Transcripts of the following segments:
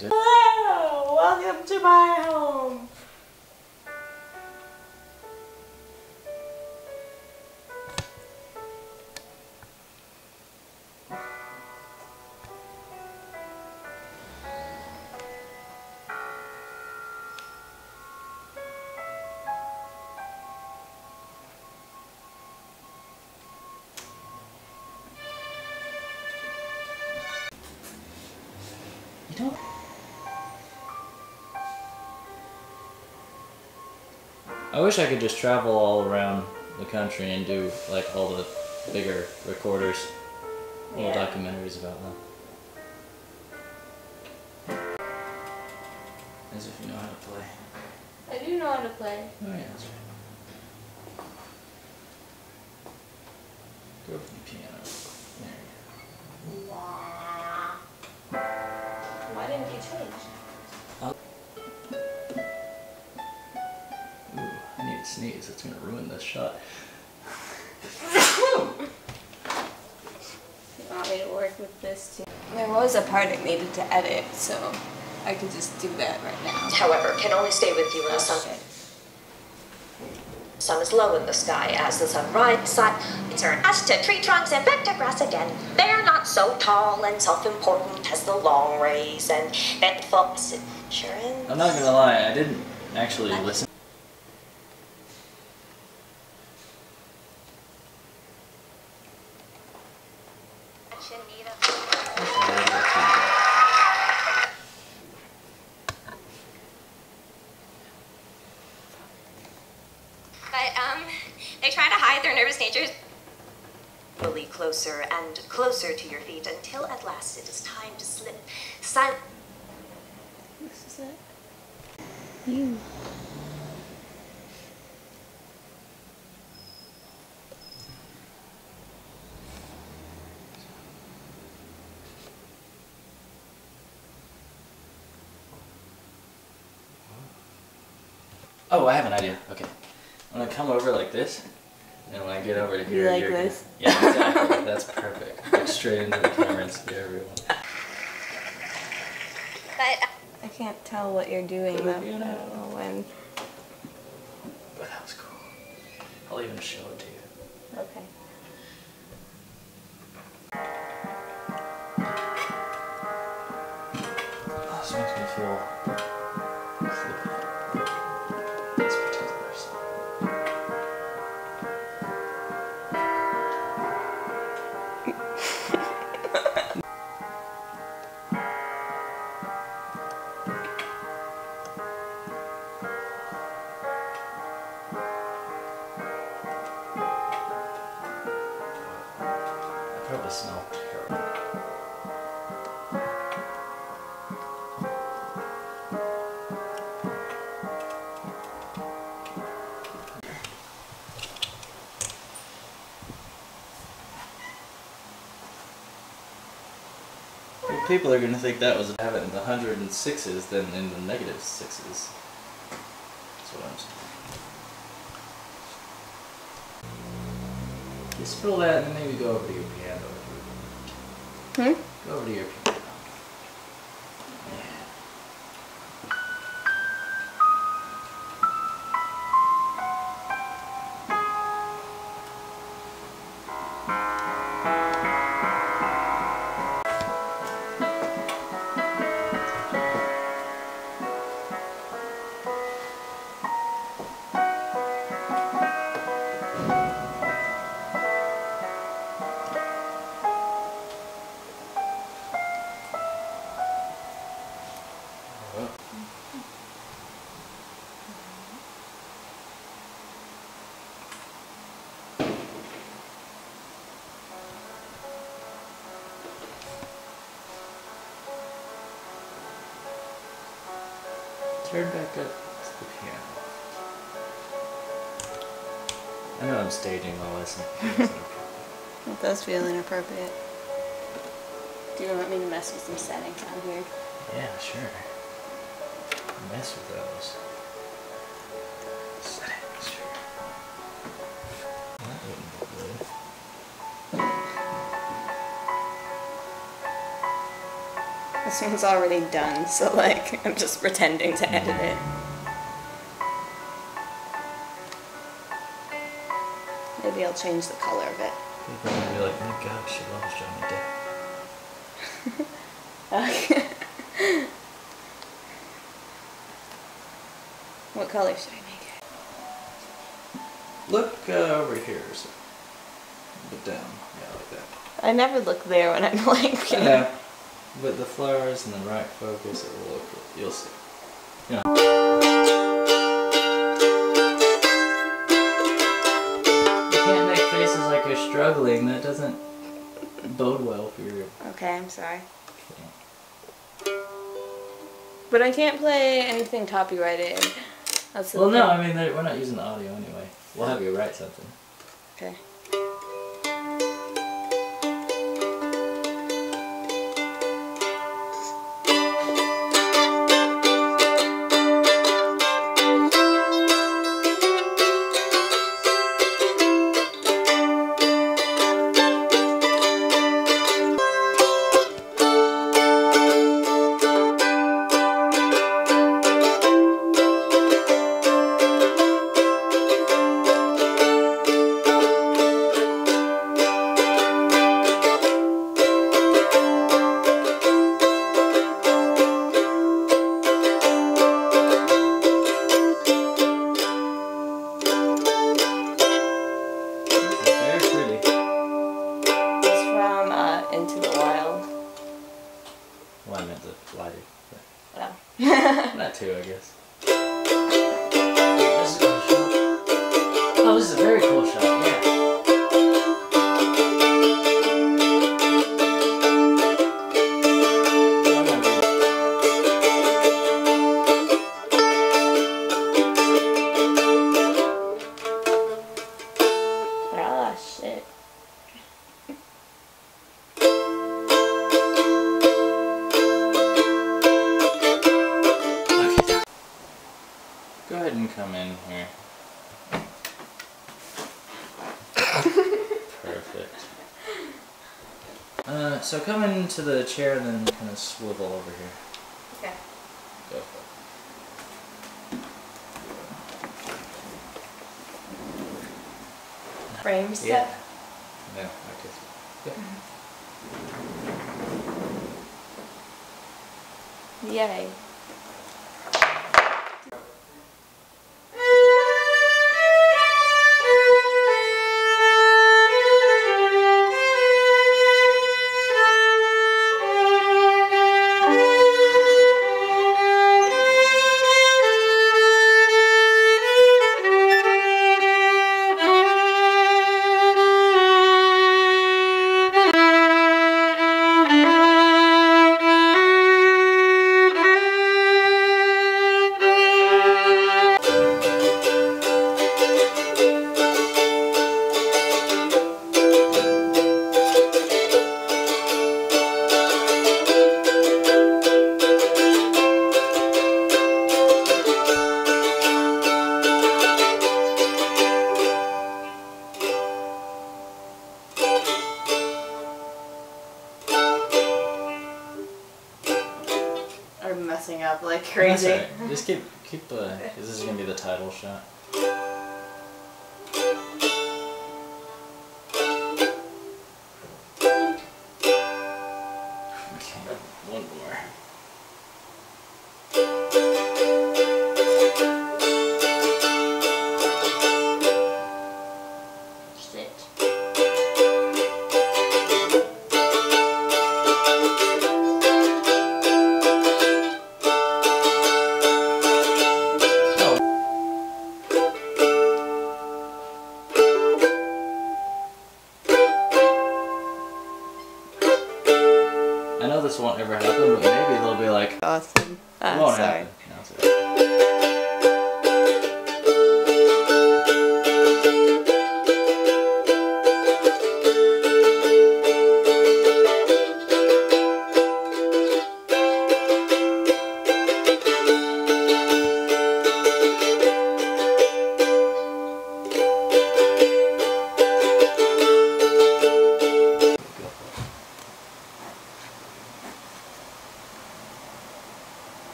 Hello, welcome to my home. I wish I could just travel all around the country and do like all the bigger recorders, little Yeah. documentaries about them. As if you know how to play. I do know how to play. Oh yeah, sneeze. It's gonna ruin this shot. You want me to work with this too? There was a part it needed to edit, so I could just do that right now. however, can only stay with you when the sun, shit. sun is low in the sky. As the sun rises, sun turn us to tree trunks and back to grass again. They're not so tall and self-important as the long rays and faithful insurance. I'm not gonna lie, I didn't actually listen. But um, they try to hide their nervous natures. Slowly closer and closer to your feet until at last it is time to slip silent. This is it. You. Oh, I have an idea. Okay. I'm gonna come over like this, and when I get over to You here, like you're gonna- this? Yeah, exactly. That's perfect. Look straight into the camera and see everyone. But I can't tell what you're doing though. I You don't know. know when. But that was cool. I'll even show it to you. Okay. Oh, this makes me feel people are gonna think that was have it in the hundred and sixes than in the negative negative sixes. That's what I'm saying. You spill that and then maybe go over to your piano. if you would. Hmm? Go over to your piano. I know I'm staging all this. It does feel inappropriate. Do you want me to mess with some settings on here? yeah, sure. Mess with those. Settings, sure. That wouldn't be good. This one's already done, so like I'm just pretending to edit it. Change the color of it. People are be like, my God, she loves Johnny Depp. what color should I make it? Look uh, over here, so. A down. Yeah, like that. I never look there when I'm like. I know. But the flowers and the right focus, it will look. You'll see. Yeah. Struggling. That doesn't bode well for your. Okay, I'm sorry. But I can't play anything copyrighted. That's Well, no. I mean we're not using the audio anyway. We'll have you write something. Okay. Go come in here. Perfect. Uh, so come into the chair and then kind of swivel over here. Okay. Go for Frame it. stuff? Yeah. No, okay. Yeah. Yay. I'm messing up like crazy. Just keep keep uh 'cause this is gonna be the title shot.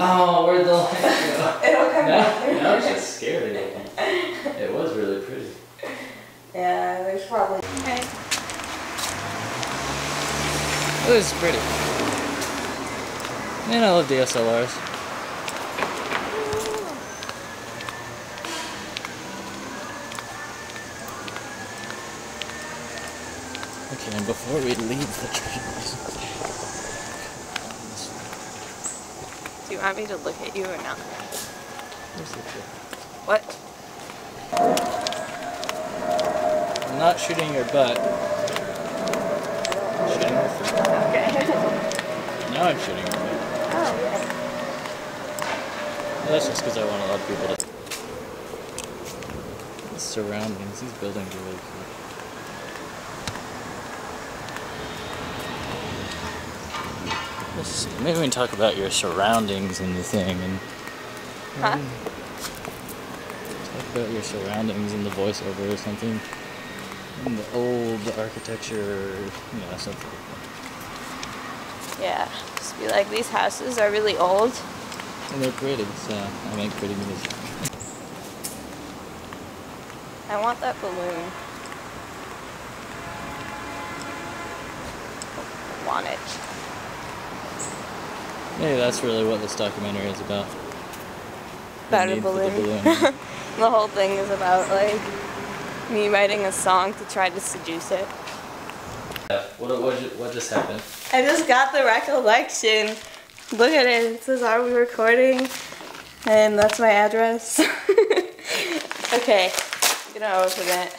Oh, where'd the light go? It'll come back. Now, now it's just scary looking. It was really pretty. Yeah, there's probably. Okay. Oh, this is pretty. Man, I love DSLRs. Okay, and before we leave the trees. You want me to look at you or not? Where's the tree? What? I'm not shooting your butt. I'm shooting your feet. Okay. Now I'm shooting your butt. oh, yeah. Well, that's just because I want a lot of people to. The surroundings, these buildings are really cool. Let's see. Maybe we can talk about your surroundings in the thing and Huh? Um, talk about your surroundings in the voiceover or something. And the old architecture, you know, something. Yeah. Just be like, these houses are really old. And they're pretty, so I make pretty music. I want that balloon. I want it. Maybe that's really what this documentary is about. The About a need the balloon. balloon. the whole thing is about like me writing a song to try to seduce it. What, what, what just happened? I just got the recollection. Look at it. It says, Are we recording? And that's my address. okay. I'm gonna open it.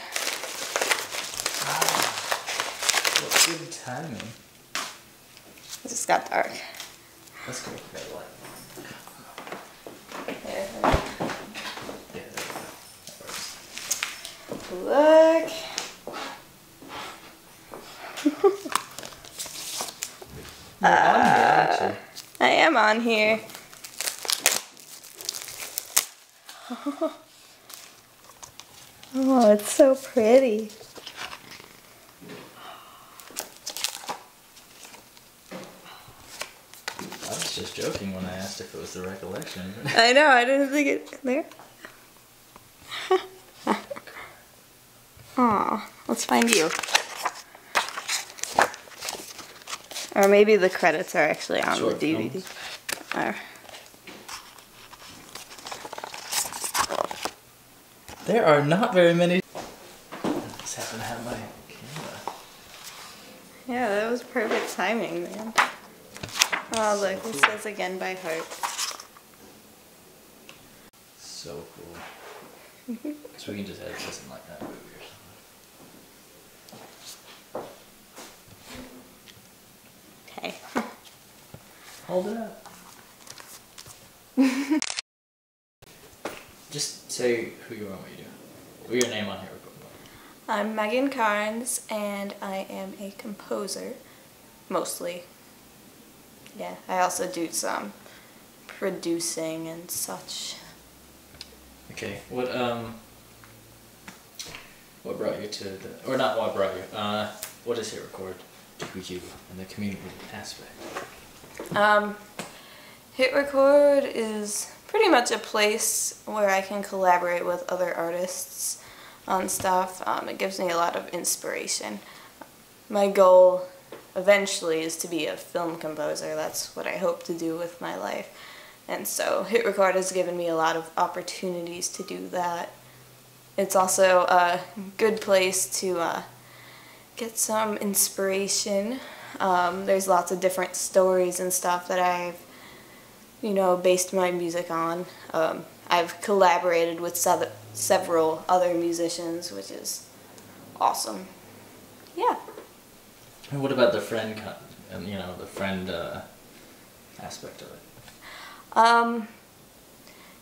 What good timing. It just got dark. Let's go. Got a light. Here. Yeah, there we go. That works. Look. You're here. Uh, I am on here. Oh, it's so pretty. I was just joking when I asked if it was the recollection. I know, I didn't think it there. Aw, let's find you. Or maybe the credits are actually on Short the DVD. films. There are not very many. I just happen to have my camera. Yeah, that was perfect timing, man. Oh, look, it says again by heart. So cool. so we can just edit this in like that movie or something. Okay. Hold it up. just say who you are and what you do. Put your name on here. I'm Megan Carnes, and I am a composer, mostly. Yeah, I also do some producing and such. Okay. What um. What brought you to the, or not what brought you? Uh, what does Hit Record do for you in the community aspect? Um, Hit Record is pretty much a place where I can collaborate with other artists on stuff. Um, it gives me a lot of inspiration. My goal eventually is to be a film composer. That's what I hope to do with my life. And so Hit Record has given me a lot of opportunities to do that. It's also a good place to uh, get some inspiration. Um, there's lots of different stories and stuff that I've, you know, based my music on. Um, I've collaborated with sev- several other musicians, which is awesome. Yeah. And what about the friend, and you know, the friend uh, aspect of it? Um,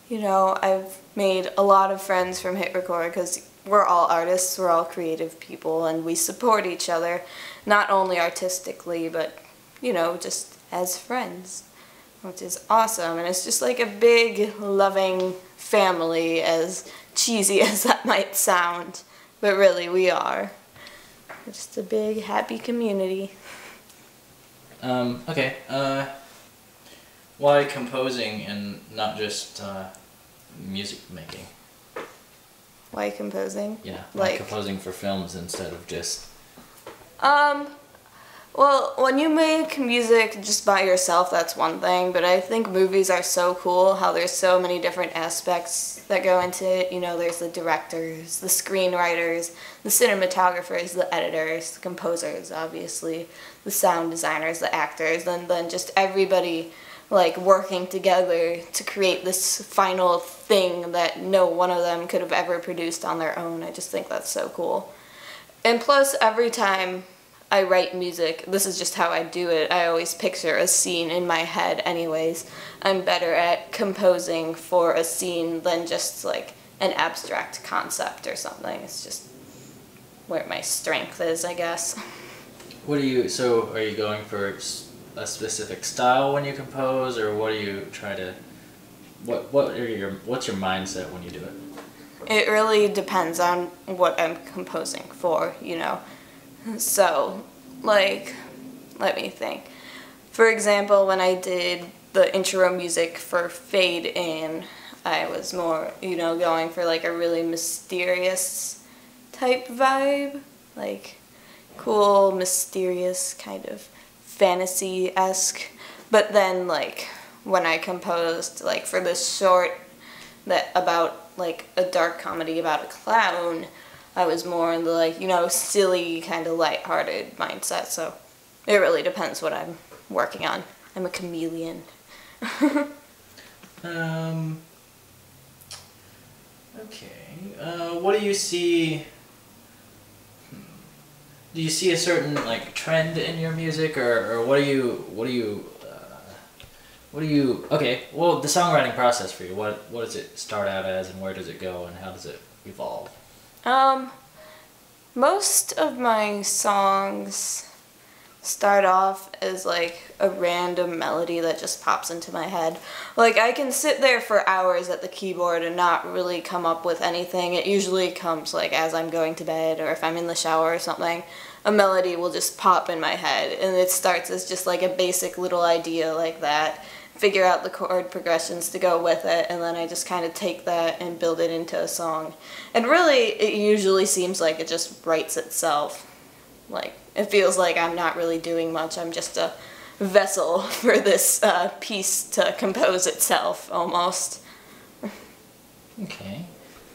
you know, I've made a lot of friends from Hit Record because we're all artists, we're all creative people, and we support each other, not only artistically, but, you know, just as friends, which is awesome. And it's just like a big, loving family, as cheesy as that might sound, but really we are. Just a big, happy community. Um, okay. Uh, why composing and not just uh, music making? Why composing? Yeah, like Like- composing for films instead of just. Um, well, when you make music just by yourself, that's one thing, but I think movies are so cool how there's so many different aspects that go into it. You know, there's the directors, the screenwriters, the cinematographers, the editors, the composers, obviously, the sound designers, the actors, and then just everybody like working together to create this final thing that no one of them could have ever produced on their own. I just think that's so cool. And plus, every time I write music, this is just how I do it. I always picture a scene in my head, anyways. I'm better at composing for a scene than just like an abstract concept or something. It's just where my strength is, I guess. What are you? So, are you going for a specific style when you compose, or what do you try to? What What are your What's your mindset when you do it? It really depends on what I'm composing for, you know. So, like, let me think. For example, when I did the intro music for Fade In, I was more, you know, going for like a really mysterious type vibe. Like, cool, mysterious, kind of fantasy esque. But then, like, when I composed, like, for this short that about like a dark comedy about a clown, I was more in the like, you know, silly kind of lighthearted mindset. So it really depends what I'm working on. I'm a chameleon. Um. Okay. Uh, what do you see? hmm, Do you see a certain like trend in your music, or, or what do you what do you uh, what do you? Okay. Well, the songwriting process for you. What what does it start out as, and where does it go, and how does it evolve? Um, most of my songs start off as like a random melody that just pops into my head. Like I can sit there for hours at the keyboard and not really come up with anything. It usually comes like as I'm going to bed or if I'm in the shower or something. A melody will just pop in my head and it starts as just like a basic little idea like that. Figure out the chord progressions to go with it and then I just kind of take that and build it into a song. And really it usually seems like it just writes itself. Like it feels like I'm not really doing much. I'm just a vessel for this uh, piece to compose itself, almost. Okay.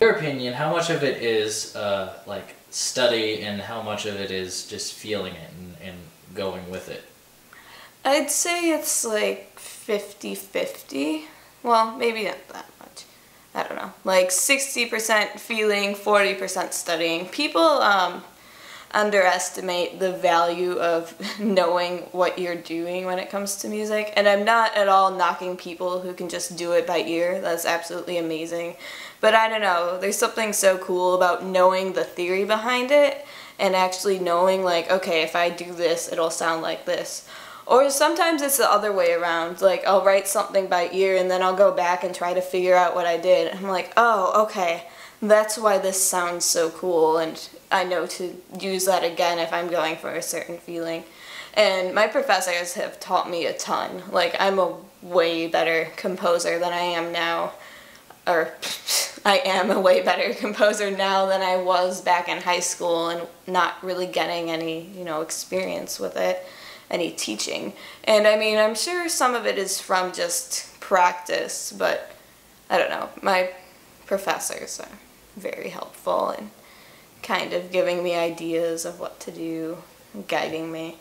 Your opinion, how much of it is uh, like study, and how much of it is just feeling it and, and going with it? I'd say it's like 50-50. Well, maybe not that much. I don't know. Like 60% feeling, 40% studying. People um, underestimate the value of knowing what you're doing when it comes to music. And I'm not at all knocking people who can just do it by ear. That's absolutely amazing. But I don't know, there's something so cool about knowing the theory behind it and actually knowing, like, okay, if I do this, it'll sound like this. Or sometimes it's the other way around. Like, I'll write something by ear and then I'll go back and try to figure out what I did. I'm like, oh, okay, that's why this sounds so cool. And I know to use that again if I'm going for a certain feeling. And my professors have taught me a ton. Like, I'm a way better composer than I am now. Or, I am a way better composer now than I was back in high school and not really getting any, you know, experience with it, any teaching. And I mean, I'm sure some of it is from just practice, but I don't know. My professors are very helpful and kind of giving me ideas of what to do, guiding me.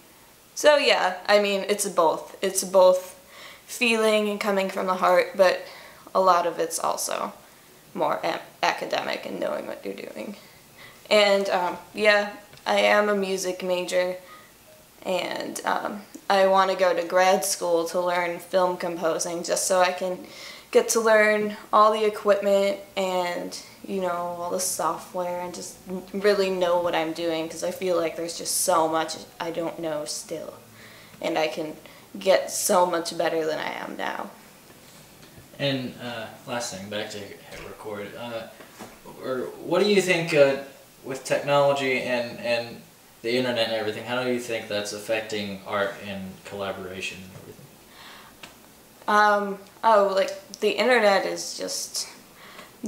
So yeah, I mean, it's both. It's both feeling and coming from the heart, but a lot of it's also more academic and knowing what you're doing. And um, yeah, I am a music major, and um, I want to go to grad school to learn film composing just so I can get to learn all the equipment and you know all the software and just really know what I'm doing because I feel like there's just so much I don't know still, and I can get so much better than I am now. And uh, last thing, back to record. Uh, or what do you think uh, with technology and and the internet and everything? How do you think that's affecting art and collaboration and everything? Um, oh, like the internet is just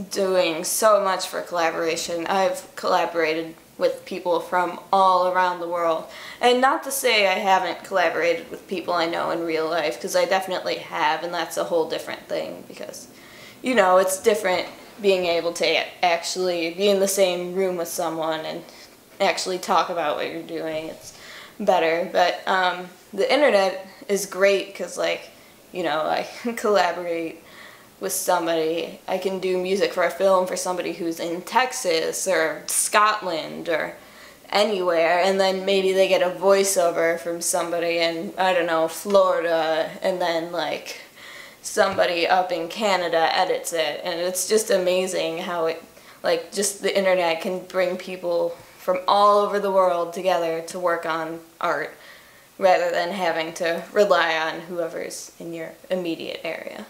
doing so much for collaboration. I've collaborated with people from all around the world. And not to say I haven't collaborated with people I know in real life, because I definitely have, and that's a whole different thing, because, you know, it's different being able to actually be in the same room with someone and actually talk about what you're doing. It's better. But um, the internet is great because, like, you know, I can collaborate with somebody. I can do music for a film for somebody who's in Texas or Scotland or anywhere, and then maybe they get a voiceover from somebody in, I don't know, Florida, and then like somebody up in Canada edits it. And it's just amazing how it, like, just the internet can bring people from all over the world together to work on art rather than having to rely on whoever's in your immediate area.